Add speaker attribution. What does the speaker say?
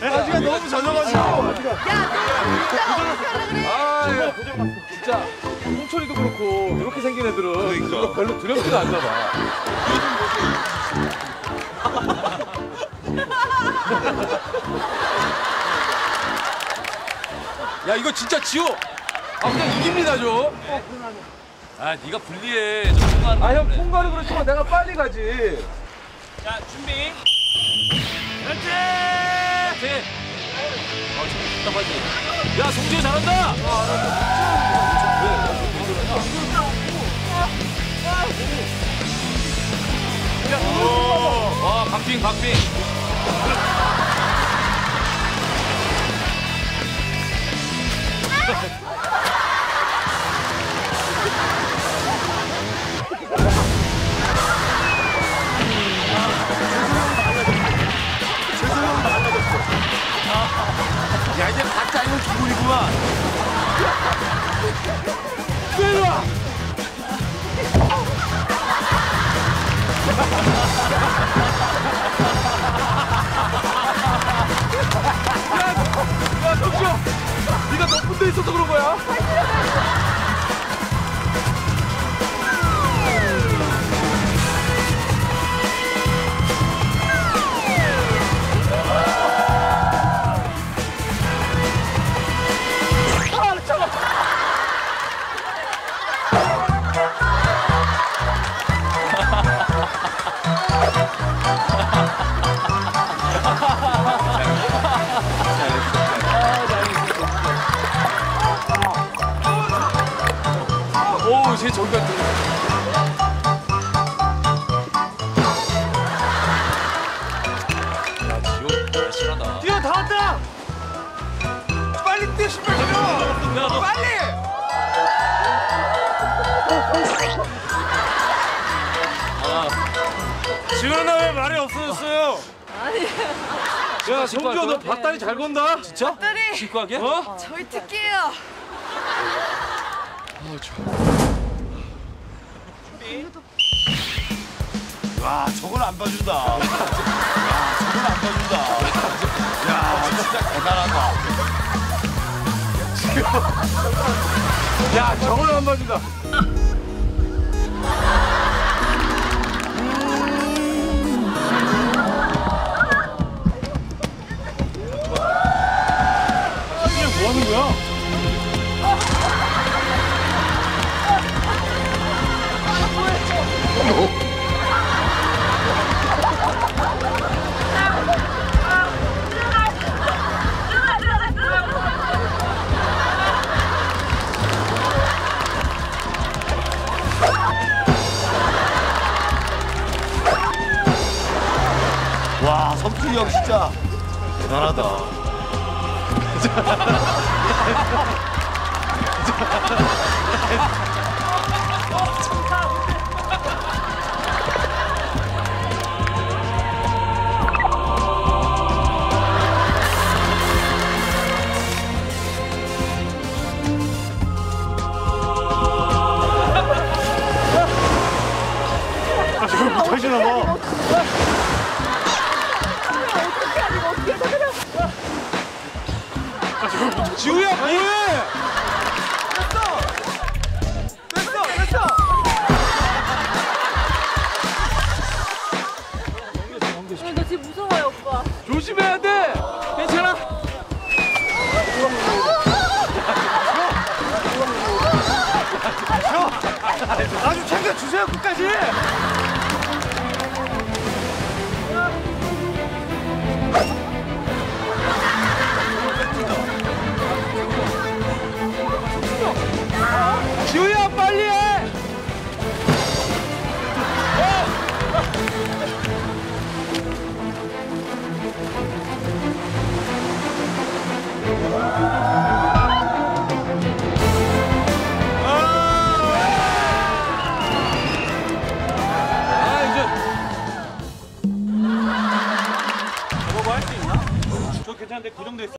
Speaker 1: 아직가 너무 젖어가지고.
Speaker 2: 아, 이거 진짜 홍철이도 그렇고 이렇게 생긴 애들은
Speaker 1: 그러니까.
Speaker 2: 별로 두렵지가 않나 봐. 야 이거 진짜 지호. 아 그냥 이깁니다 좀.
Speaker 3: 아 네가 불리해. 저 통과하는
Speaker 2: 아형 통과는 그렇지만 내가 빨리 가지.
Speaker 3: 자 준비. 그렇지. 그렇지. 아 진짜 답답하지. 야 송지효 잘한다. 와 박빙 박빙.
Speaker 2: 기분이구만. 야, 덕지야, 네가 높은 데 있어서 그런 거야?
Speaker 3: 쟤 저기 갔다. 야 지효 날씬하다.
Speaker 1: 뛰어 다 왔다. 빨리 뛰어 신발
Speaker 3: 너-
Speaker 1: 빨리. 지훈아 왜 말이 없어졌어요?
Speaker 2: 야, 성주야, 너 밭다리 잘 건다?
Speaker 3: 진짜?
Speaker 4: 딸이
Speaker 3: 신고 하게?
Speaker 2: 어?
Speaker 4: 저희 특기예요.
Speaker 1: 와 저걸 안 봐준다. 야 저걸 안 봐준다. 야 진짜 대단하다.
Speaker 2: 야, 저걸 안 봐준다.
Speaker 1: 와 석준이 형 진짜 대단하다.
Speaker 2: 지우야, 뭐해?
Speaker 1: 됐어 됐어.
Speaker 4: 나 지금 무서워요, 오빠.
Speaker 2: 조심해야 돼. 괜찮아?
Speaker 1: 아주 챙겨 주세요 끝까지. 괜찮은데 고정돼 있어.